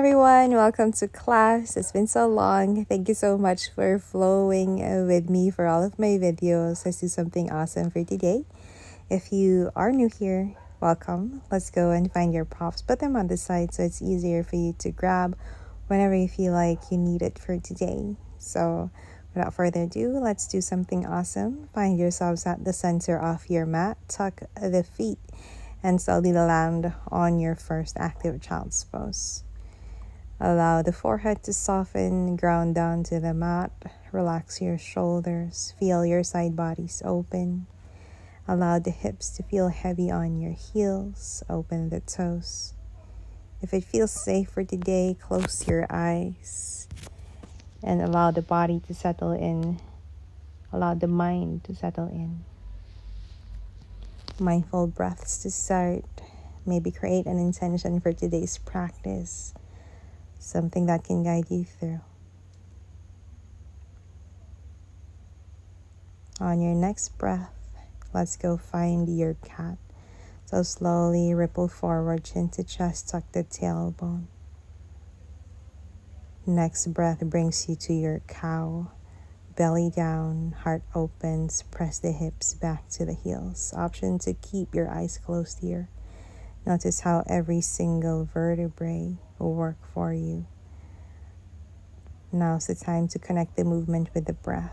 everyone. Welcome to class. It's been so long. Thank you so much for flowing with me for all of my videos. Let's do something awesome for today. If you are new here, welcome. Let's go and find your props. Put them on the side so it's easier for you to grab whenever you feel like you need it for today. So, without further ado, let's do something awesome. Find yourselves at the center of your mat. Tuck the feet and slowly land on your first active child's pose. Allow the forehead to soften, ground down to the mat. Relax your shoulders, feel your side bodies open. Allow the hips to feel heavy on your heels, open the toes. If it feels safe for today, close your eyes and allow the body to settle in. Allow the mind to settle in. Mindful breaths to start. Maybe create an intention for today's practice something that can guide you through. On your next breath, let's go find your cat. So slowly ripple forward, chin to chest, tuck the tailbone. Next breath brings you to your cow. Belly down, heart opens, press the hips back to the heels. Option to keep your eyes closed here. Notice how every single vertebrae will work for you. Now's the time to connect the movement with the breath.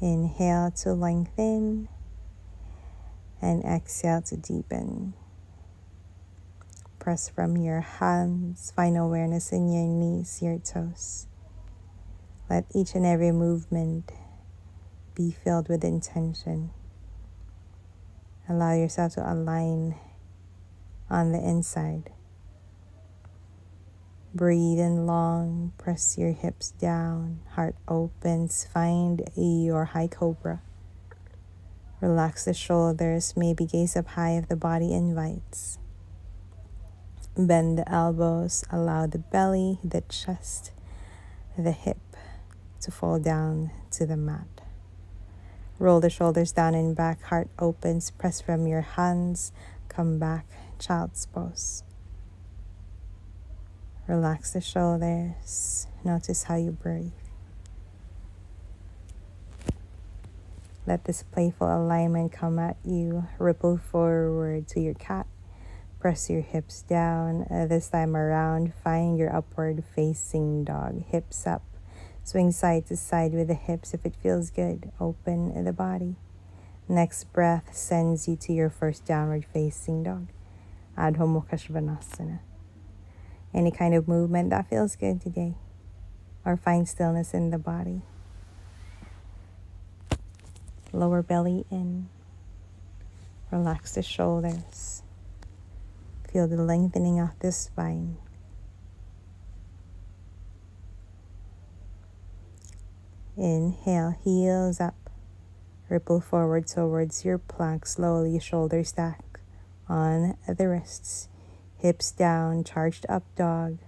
Inhale to lengthen and exhale to deepen. Press from your hands, find awareness in your knees, your toes. Let each and every movement be filled with intention. Allow yourself to align on the inside. Breathe in long, press your hips down, heart opens, find your high cobra. Relax the shoulders, maybe gaze up high if the body invites. Bend the elbows, allow the belly, the chest, the hip to fall down to the mat. Roll the shoulders down and back, heart opens, press from your hands, come back, child's pose. Relax the shoulders. Notice how you breathe. Let this playful alignment come at you. Ripple forward to your cat. Press your hips down. Uh, this time around, find your upward facing dog. Hips up. Swing side to side with the hips if it feels good. Open the body. Next breath sends you to your first downward facing dog. Adho Mukha Svanasana any kind of movement that feels good today, or find stillness in the body. Lower belly in, relax the shoulders, feel the lengthening of the spine. Inhale, heels up. Ripple forward towards your plank, slowly shoulders stack on the wrists hips down, charged up dog.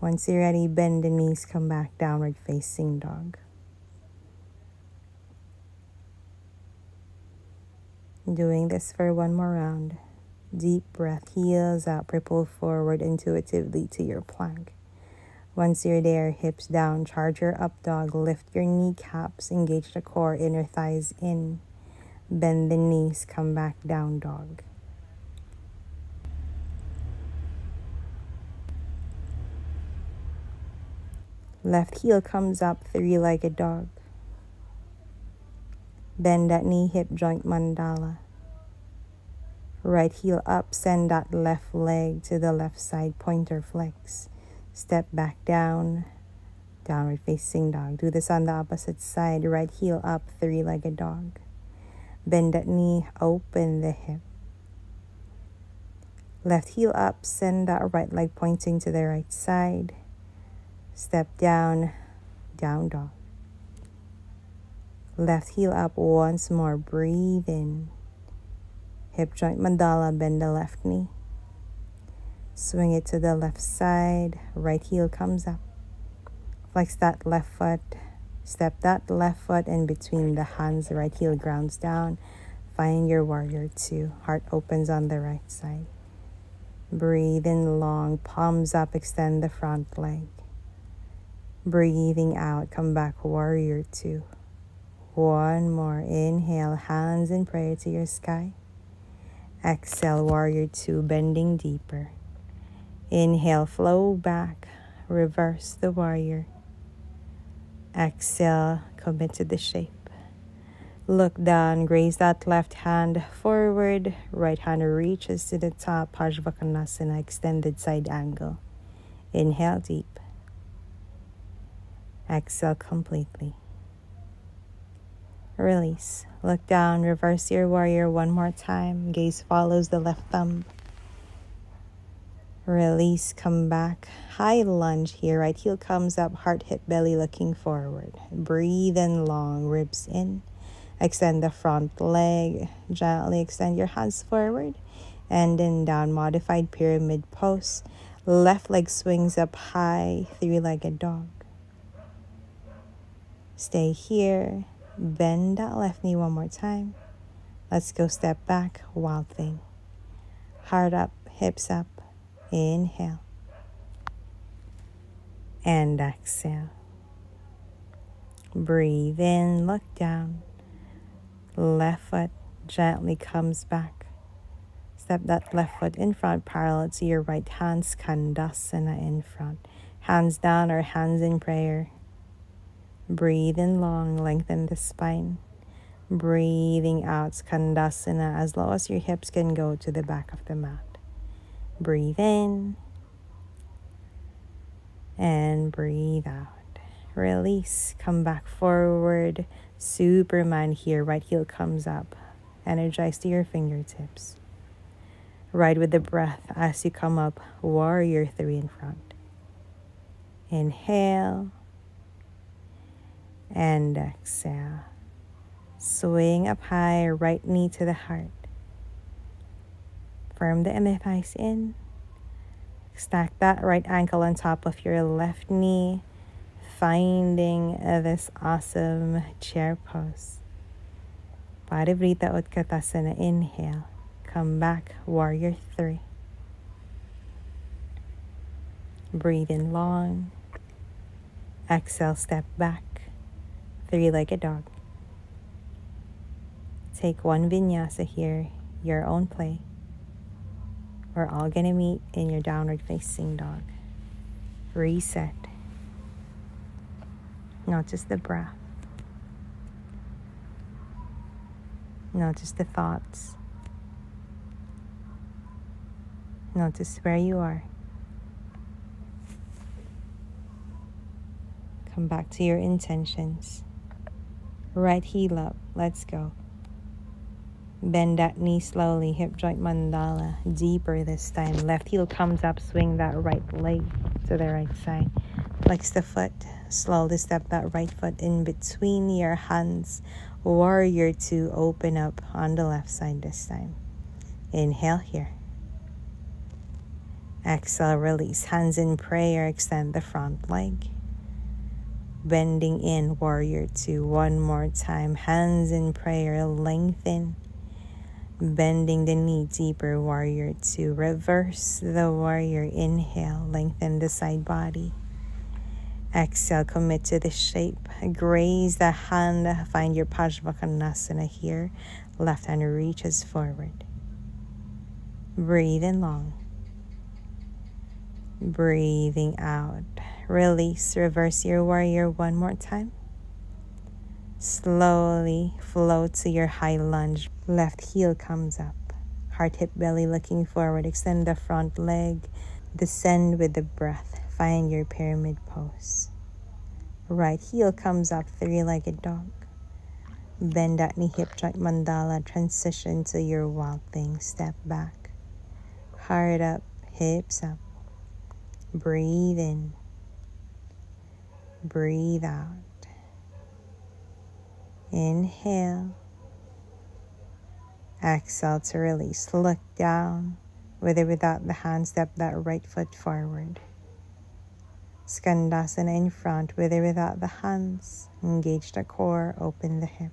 Once you're ready, bend the knees, come back, downward facing dog. Doing this for one more round. Deep breath, heels out, ripple forward intuitively to your plank. Once you're there, hips down, charge your up dog, lift your kneecaps, engage the core, inner thighs in. Bend the knees, come back down dog. Left heel comes up three legged dog. Bend that knee hip joint mandala. Right heel up, send that left leg to the left side, pointer flex. Step back down, downward facing dog. Do this on the opposite side, right heel up, three legged dog. Bend that knee, open the hip. Left heel up, send that right leg pointing to the right side. Step down, down dog. Left heel up once more. Breathe in. Hip joint mandala, bend the left knee. Swing it to the left side. Right heel comes up. Flex that left foot. Step that left foot in between the hands. Right heel grounds down. Find your warrior two. Heart opens on the right side. Breathe in long, palms up, extend the front leg. Breathing out, come back, warrior two. One more. Inhale, hands in prayer to your sky. Exhale, warrior two, bending deeper. Inhale, flow back, reverse the warrior. Exhale, commit to the shape. Look down, raise that left hand forward, right hand reaches to the top, Parsvakonasana, extended side angle. Inhale deep. Exhale completely. Release. Look down, reverse your warrior one more time. Gaze follows the left thumb. Release, come back. High lunge here. Right heel comes up, heart, hip, belly looking forward. Breathe in long, ribs in. Extend the front leg. Gently extend your hands forward. And then down, modified pyramid pose. Left leg swings up high, three legged dog. Stay here. Bend that left knee one more time. Let's go step back, wild thing. Heart up, hips up. Inhale. And exhale. Breathe in, look down. Left foot gently comes back. Step that left foot in front, parallel to your right hand, Skandasana in front. Hands down or hands in prayer. Breathe in long, lengthen the spine. Breathing out, Skandasana, as low as your hips can go to the back of the mat. Breathe in and breathe out. Release, come back forward. Superman here, right heel comes up. Energize to your fingertips. Ride with the breath as you come up, warrior three in front. Inhale and exhale. Swing up high, right knee to the heart. Firm the inner thighs in. Stack that right ankle on top of your left knee, finding this awesome chair pose. Parivritta Utkatasana. Inhale. Come back, warrior three. Breathe in long. Exhale, step back three legged dog. Take one vinyasa here, your own play. We're all going to meet in your downward facing dog. Reset. Notice the breath. Notice the thoughts. Notice where you are. Come back to your intentions. Right heel up. Let's go. Bend that knee slowly. Hip joint mandala. Deeper this time. Left heel comes up. Swing that right leg to the right side. Flex the foot. Slowly step that right foot in between your hands. Warrior two. Open up on the left side this time. Inhale here. Exhale, release. Hands in prayer. Extend the front leg bending in warrior two one more time hands in prayer lengthen bending the knee deeper warrior two reverse the warrior inhale lengthen the side body. Exhale commit to the shape graze the hand find your Parsvakonasana here left hand reaches forward. Breathe in long breathing out Release, reverse your warrior one more time. Slowly float to your high lunge. Left heel comes up. Heart, hip, belly looking forward. Extend the front leg. Descend with the breath. Find your pyramid pose. Right heel comes up, three legged dog. Bend that knee, hip joint mandala. Transition to your wild thing. Step back. Heart up, hips up. Breathe in. Breathe out. Inhale. Exhale to release. Look down. With without the hand, step that right foot forward. Skandasana in front, with without the hands. Engage the core, open the hip.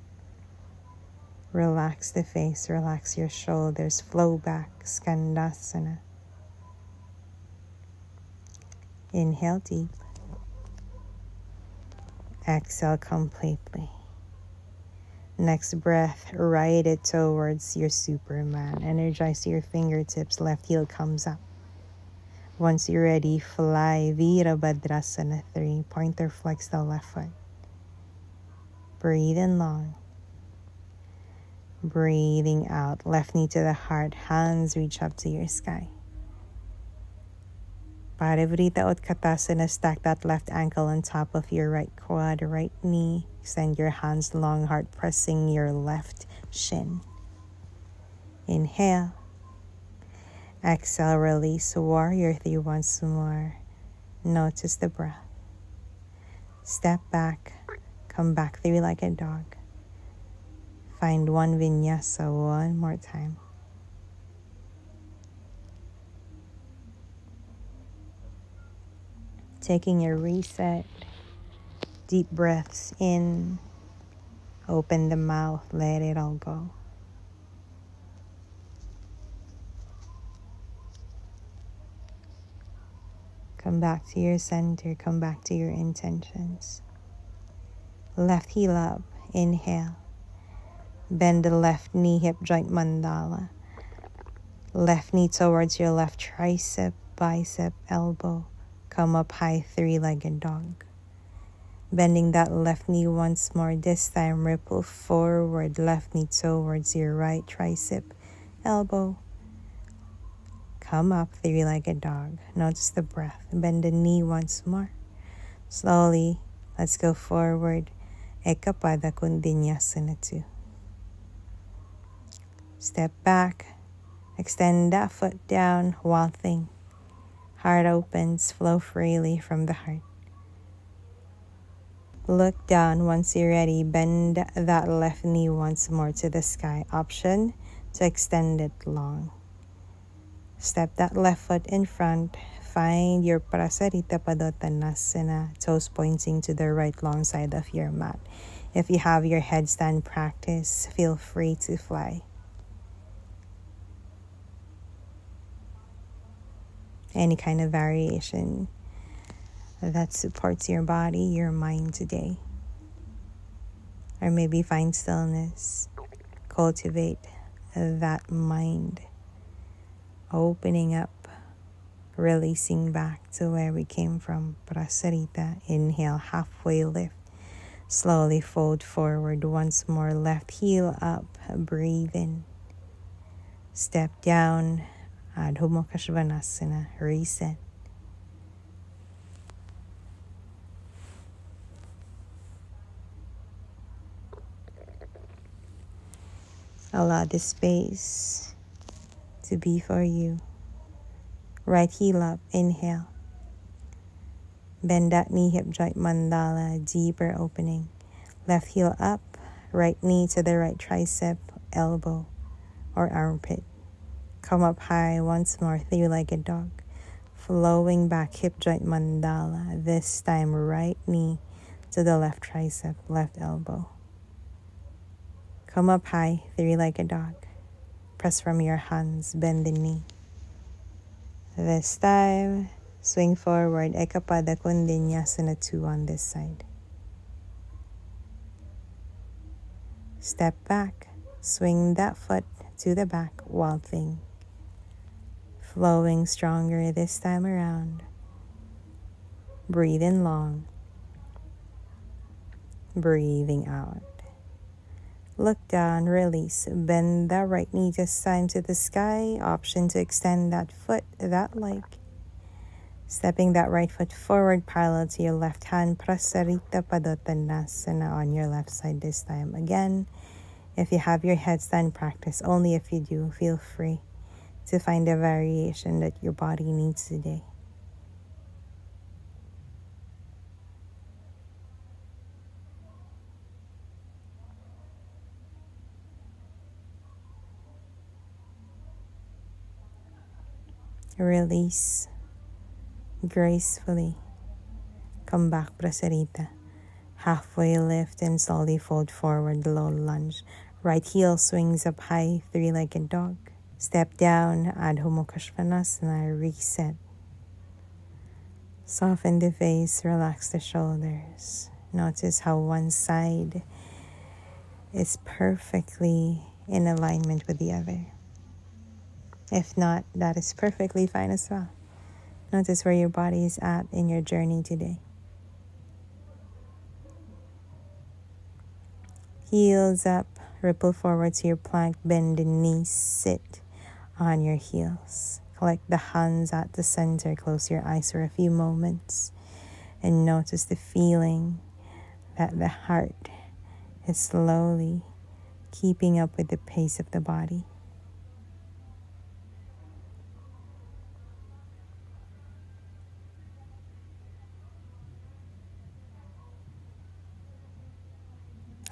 Relax the face, relax your shoulders, flow back, Skandasana. Inhale deep. Exhale completely. Next breath, right it towards your Superman. Energize your fingertips. Left heel comes up. Once you're ready, fly Virabhadrasana 3. Pointer flex the left foot. Breathe in long. Breathing out. Left knee to the heart. Hands reach up to your sky. Parivritta Utkatasana. Stack that left ankle on top of your right quad, right knee. Extend your hands long, heart pressing your left shin. Inhale. Exhale, release warrior three once more. Notice the breath. Step back, come back three legged dog. Find one vinyasa one more time. Taking your reset, deep breaths in, open the mouth, let it all go. Come back to your center, come back to your intentions. Left heel up, inhale. Bend the left knee, hip joint mandala. Left knee towards your left tricep, bicep, elbow. Come up high, three legged dog. Bending that left knee once more, this time ripple forward, left knee towards your right tricep, elbow, Come up, three legged dog. Notice the breath. Bend the knee once more. Slowly, let's go forward. Eka Pada Koundinyasana 2. Step back. Extend that foot down, waltzing. Heart opens, flow freely from the heart. Look down once you're ready. Bend that left knee once more to the sky. Option to extend it long. Step that left foot in front. Find your Prasarita Padottanasana, toes pointing to the right long side of your mat. If you have your headstand practice, feel free to fly. Any kind of variation that supports your body, your mind today. Or maybe find stillness, cultivate that mind. Opening up, releasing back to where we came from. Prasarita, inhale, halfway lift. Slowly fold forward. Once more, left. Heel up, breathe in. Step down, Adho Mukha Svanasana, reset. Allow the space to be for you. Right heel up, inhale. Bend that knee, hip joint mandala, deeper opening. Left heel up, right knee to the right tricep, elbow, or armpit. Come up high once more, three legged dog. Flowing back, hip joint mandala. This time, right knee to the left tricep, left elbow. Come up high, three legged dog. Press from your hands, bend the knee. This time, swing forward, Eka Pada Koundinyasana 2 on this side. Step back, swing that foot to the back, waltzing. Flowing stronger this time around. Breathe in long. Breathing out. Look down, release. Bend that right knee just time to the sky. Option to extend that foot, that leg. Stepping that right foot forward parallel to your left hand. Prasarita Padottanasana on your left side this time. Again, if you have your headstand practice, only if you do, feel free to find the variation that your body needs today. Release gracefully. Come back, Prasarita. Halfway lift and slowly fold forward, low lunge. Right heel swings up high, three legged dog. Step down, Adho Mukha Svanasana, reset. Soften the face, relax the shoulders. Notice how one side is perfectly in alignment with the other. If not, that is perfectly fine as well. Notice where your body is at in your journey today. Heels up, ripple forward to your plank, bend the knees, sit on your heels. Collect the hands at the center, close your eyes for a few moments, and notice the feeling that the heart is slowly keeping up with the pace of the body.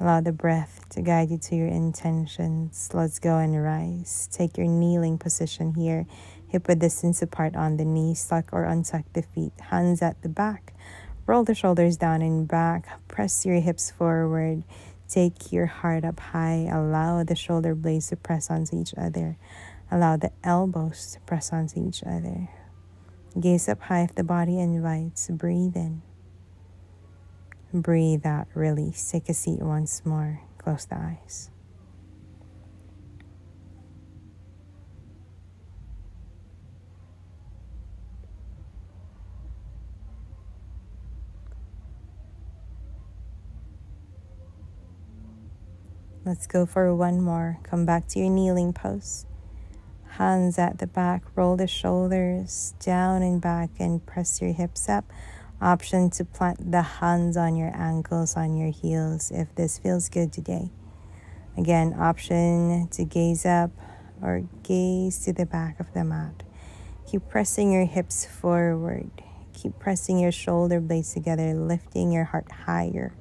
Allow the breath to guide you to your intentions. Let's go and rise. Take your kneeling position here. Hip width distance apart on the knees. Tuck or untuck the feet. Hands at the back. Roll the shoulders down and back. Press your hips forward. Take your heart up high. Allow the shoulder blades to press onto each other. Allow the elbows to press onto each other. Gaze up high if the body invites. Breathe in. Breathe out, release. Take a seat once more. Close the eyes. Let's go for one more. Come back to your kneeling pose. Hands at the back, roll the shoulders down and back, and press your hips up. Option to plant the hands on your ankles, on your heels, if this feels good today. Again, option to gaze up or gaze to the back of the mat. Keep pressing your hips forward. Keep pressing your shoulder blades together, lifting your heart higher.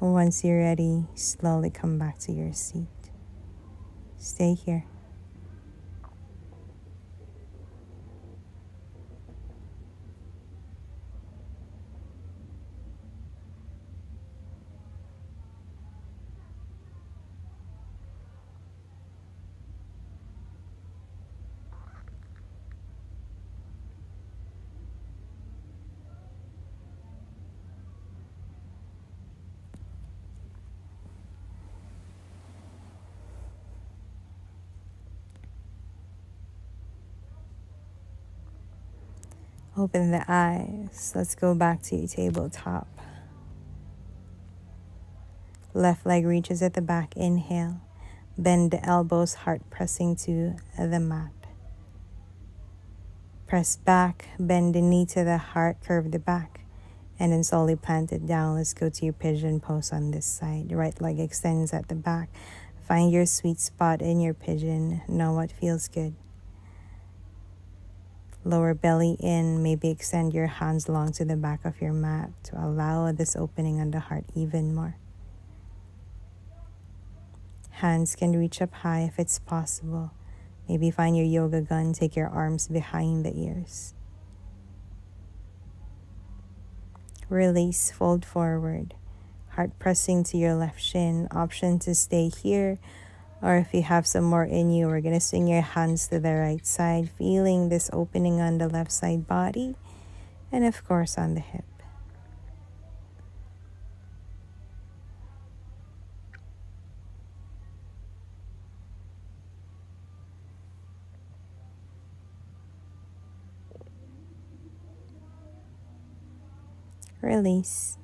Once you're ready, slowly come back to your seat. Stay here. Open the eyes. Let's go back to your tabletop. Left leg reaches at the back. Inhale. Bend the elbows, heart pressing to the mat. Press back, bend the knee to the heart, curve the back, and then slowly plant it down. Let's go to your pigeon pose on this side. The right leg extends at the back. Find your sweet spot in your pigeon. Know what feels good. Lower belly in, maybe extend your hands long to the back of your mat to allow this opening on the heart even more. Hands can reach up high if it's possible. Maybe find your yoga gun, take your arms behind the ears. Release, fold forward. Heart pressing to your left shin. Option to stay here or if you have some more in you, we're going to swing your hands to the right side, feeling this opening on the left side body and, of course, on the hip. Release.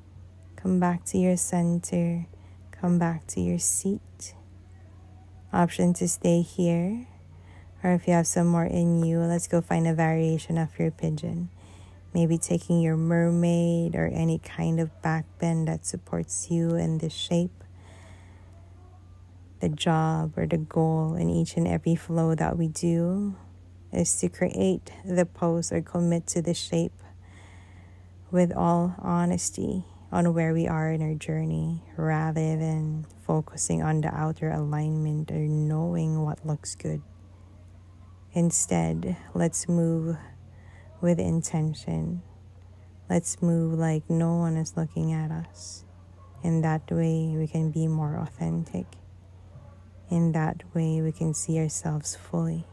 Come back to your center. Come back to your seat option to stay here. Or if you have some more in you, let's go find a variation of your pigeon. Maybe taking your mermaid or any kind of back bend that supports you in this shape. The job or the goal in each and every flow that we do is to create the pose or commit to the shape with all honesty on where we are in our journey rather than focusing on the outer alignment or knowing what looks good. Instead, let's move with intention. Let's move like no one is looking at us. In that way, we can be more authentic. In that way, we can see ourselves fully.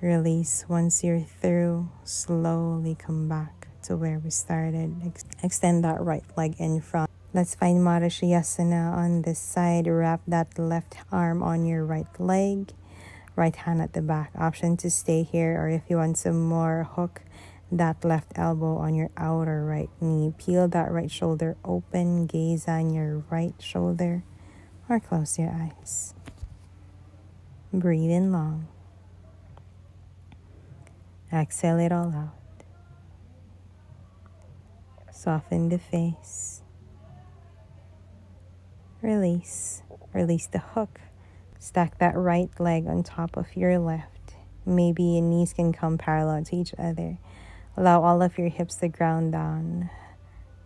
Release once you're through. Slowly come back to where we started. Ex- extend that right leg in front. Let's find Marichyasana on this side. Wrap that left arm on your right leg, right hand at the back. Option to stay here, or if you want some more, hook that left elbow on your outer right knee. Peel that right shoulder open, gaze on your right shoulder, or close your eyes. Breathe in long. Exhale it all out. Soften the face. Release. Release the hook. Stack that right leg on top of your left. Maybe your knees can come parallel to each other. Allow all of your hips to ground down.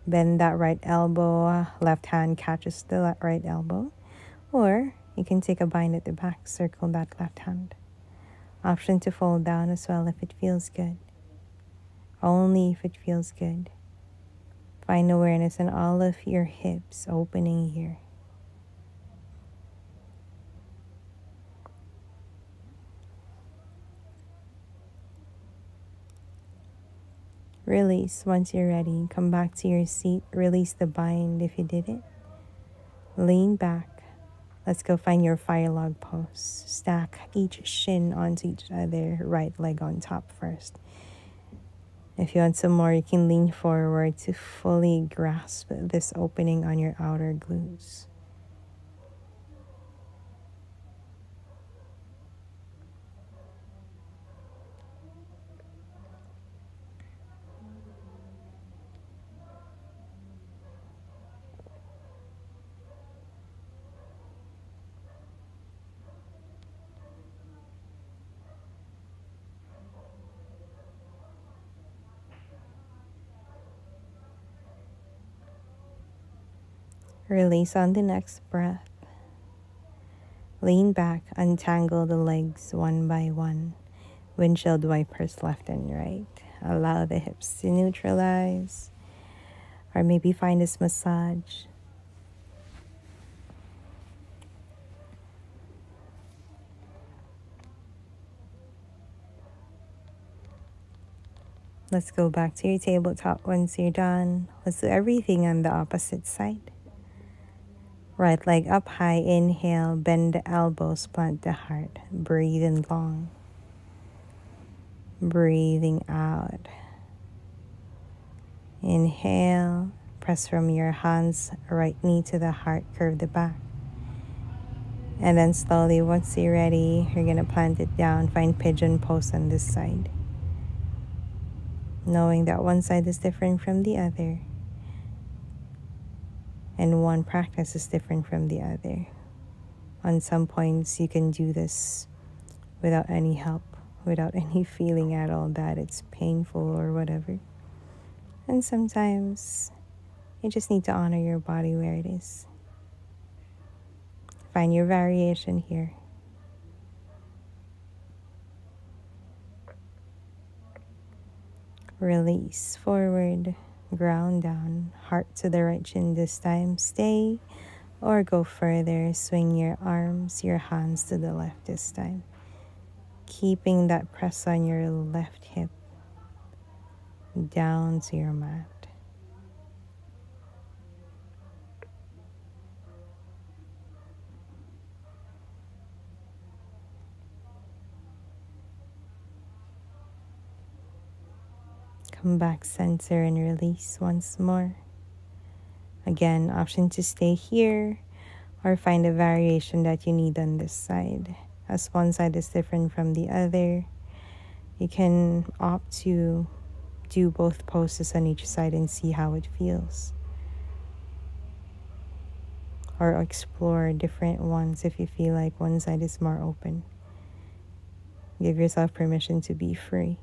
Bend that right elbow. Left hand catches the right elbow. Or you can take a bind at the back. Circle that left hand. Option to fold down as well if it feels good. Only if it feels good. Find awareness in all of your hips opening here. Release once you're ready. Come back to your seat. Release the bind if you did it. Lean back. Let's go find your fire log pose. Stack each shin onto each other, right leg on top first. If you want some more, you can lean forward to fully grasp this opening on your outer glutes. Release on the next breath. Lean back, untangle the legs one by one. Windshield wipers left and right. Allow the hips to neutralize. Or maybe find this massage. Let's go back to your tabletop once you're done. Let's do everything on the opposite side. Right leg up high, inhale, bend the elbows, plant the heart. Breathe in long. Breathing out. Inhale, press from your hands, right knee to the heart, curve the back. And then slowly, once you're ready, you're going to plant it down, find pigeon pose on this side. Knowing that one side is different from the other and one practice is different from the other. On some points, you can do this without any help, without any feeling at all that it's painful or whatever. And sometimes you just need to honor your body where it is. Find your variation here. Release forward ground down, heart to the right chin this time. Stay or go further. Swing your arms, your hands to the left this time. Keeping that press on your left hip down to your mat. Come back center and release once more. Again, option to stay here or find a variation that you need on this side. As one side is different from the other, you can opt to do both poses on each side and see how it feels. Or explore different ones if you feel like one side is more open. Give yourself permission to be free.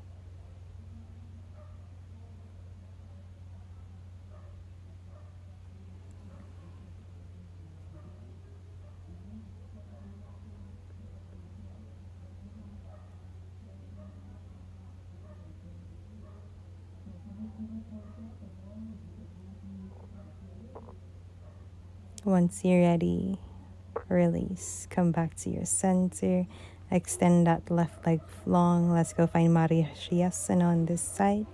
Once you're ready, release. Come back to your center. Extend that left leg long. Let's go find Marichyasana on this side.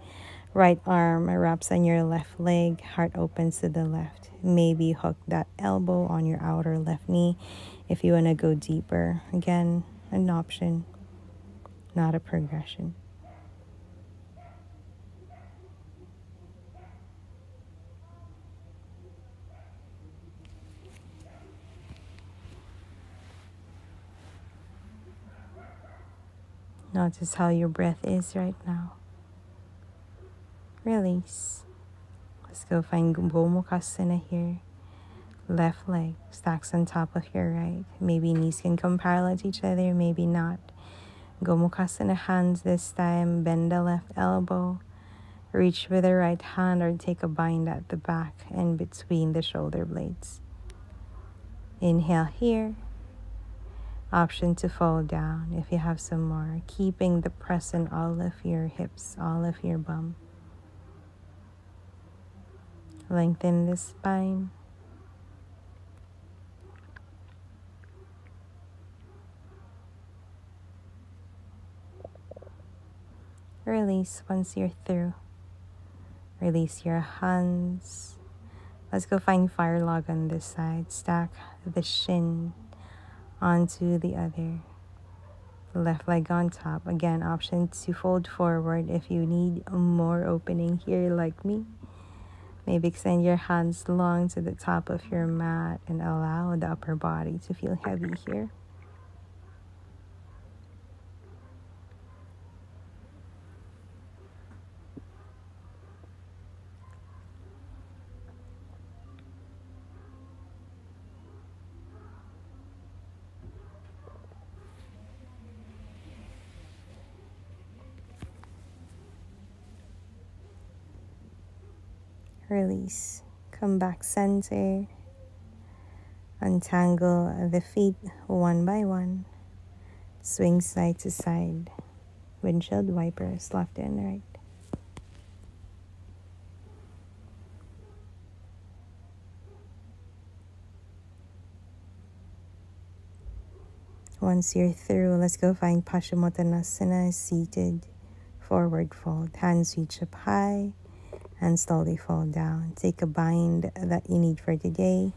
Right arm wraps on your left leg, heart opens to the left. Maybe hook that elbow on your outer left knee if you want to go deeper. Again, an option, not a progression. Notice how your breath is right now. Release. Let's go find Gomukhasana here. Left leg stacks on top of your right. Maybe knees can come parallel to each other, maybe not. Gomukhasana hands this time. Bend the left elbow. Reach with the right hand or take a bind at the back and between the shoulder blades. Inhale here option to fall down if you have some more, keeping the press in all of your hips, all of your bum. Lengthen the spine. Release once you're through. Release your hands. Let's go find fire log on this side. Stack the shin onto the other. Left leg on top. Again, option to fold forward if you need more opening here, like me. Maybe extend your hands long to the top of your mat and allow the upper body to feel heavy here. Come back center. Untangle the feet one by one. Swing side to side. Windshield wipers left and right. Once you're through, let's go find Paschimottanasana seated forward fold. Hands reach up high and slowly fall down. Take a bind that you need for today.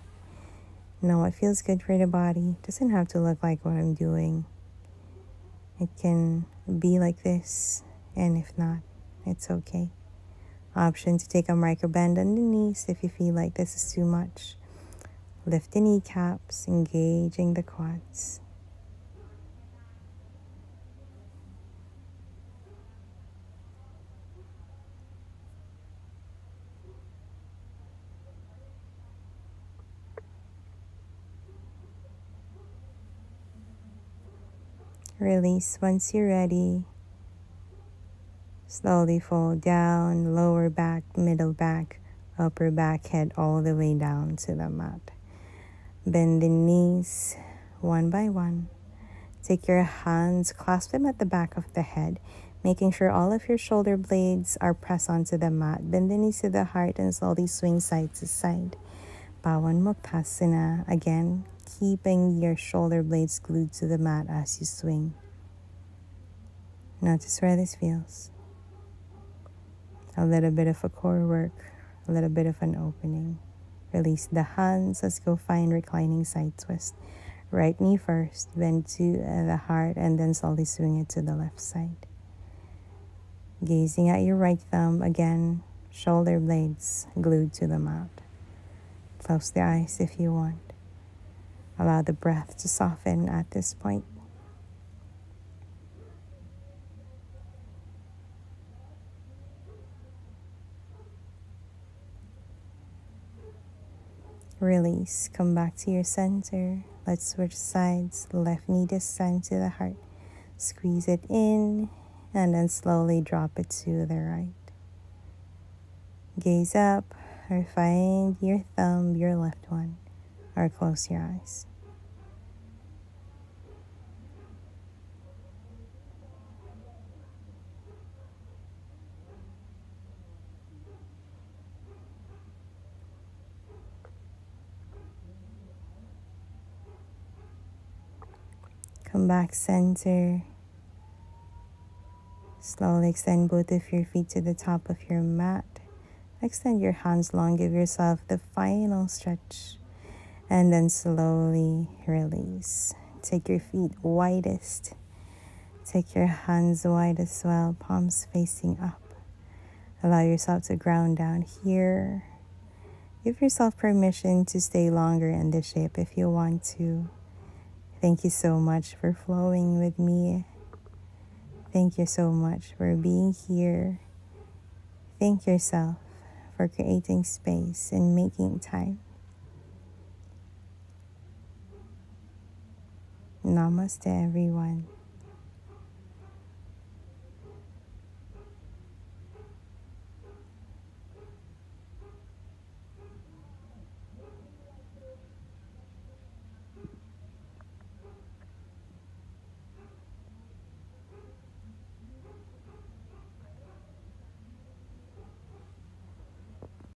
Know what feels good for the body. Doesn't have to look like what I'm doing. It can be like this, and if not, it's okay. Option to take a micro bend on the knees if you feel like this is too much. Lift the kneecaps, engaging the quads. Release once you're ready. Slowly fold down, lower back, middle back, upper back, head all the way down to the mat. Bend the knees one by one. Take your hands, clasp them at the back of the head, making sure all of your shoulder blades are pressed onto the mat. Bend the knees to the heart and slowly swing side to side. Pawan Muktasana. Again, keeping your shoulder blades glued to the mat as you swing. Notice where this feels. A little bit of a core work, a little bit of an opening. Release the hands. Let's go find reclining side twist. Right knee first, bend to uh, the heart, and then slowly swing it to the left side. Gazing at your right thumb, again, shoulder blades glued to the mat. Close the eyes if you want. Allow the breath to soften at this point. Release. Come back to your center. Let's switch sides. Left knee this to the heart. Squeeze it in and then slowly drop it to the right. Gaze up or find your thumb, your left one or close your eyes. Come back center. Slowly extend both of your feet to the top of your mat. Extend your hands long. Give yourself the final stretch. And then slowly release. Take your feet widest. Take your hands wide as well, palms facing up. Allow yourself to ground down here. Give yourself permission to stay longer in this shape if you want to. Thank you so much for flowing with me. Thank you so much for being here. Thank yourself for creating space and making time. Namaste, everyone.